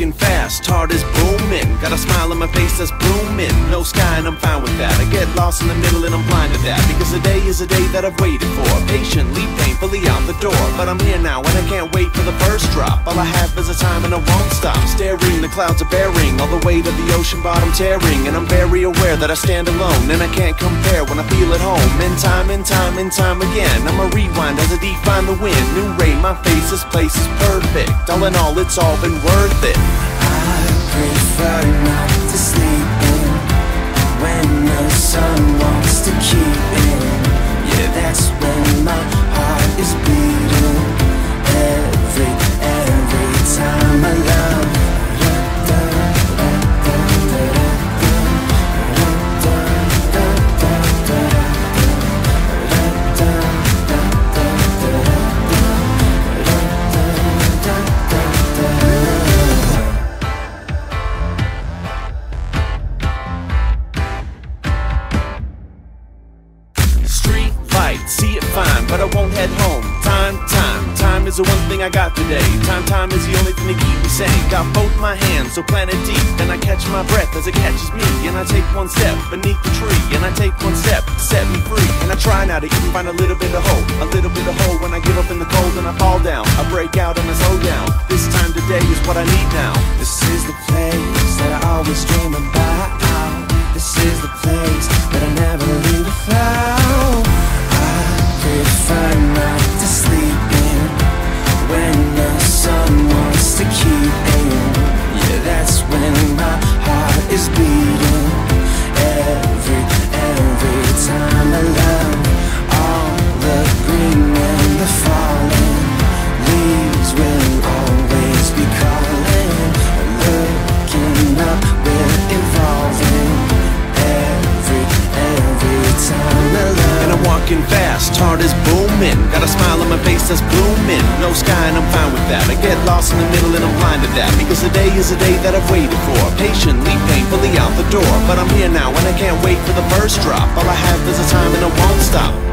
Fast, heart is booming. Got a smile on my face that's blooming. No sky and I'm fine with that. I get lost in the middle and I'm blind to that. Because the day is a day that I've waited for. Patiently, painfully out the door. But I'm here now and I can't wait for the first drop. All I have is a time and I won't stop. Staring, the clouds are bearing. All the weight of the ocean bottom tearing. And I'm very aware that I stand alone. And I can't compare when I feel at home. And time and time and time again. I'ma rewind as I define the wind. New rain, my face, this place is perfect. All in all, it's all been worth it. I prefer not but I won't head home. Time, time, time is the one thing I got today. Time, time is the only thing to keep me sane. Got both my hands so planted deep, and I catch my breath as it catches me. And I take one step beneath the tree, and I take one step set me free. And I try now to even find a little bit of hope, a little bit of hope when I give up in the cold and I fall down. I break out and I slow down. This time today is what I need now. This is the place that I always dream about. This is the place that I never fast, heart is booming. Got a smile on my face that's blooming. No sky and I'm fine with that. I get lost in the middle and I'm blind to that. Because today is a day that I've waited for. Patiently, painfully out the door. But I'm here now and I can't wait for the first drop. All I have is a time and I won't stop.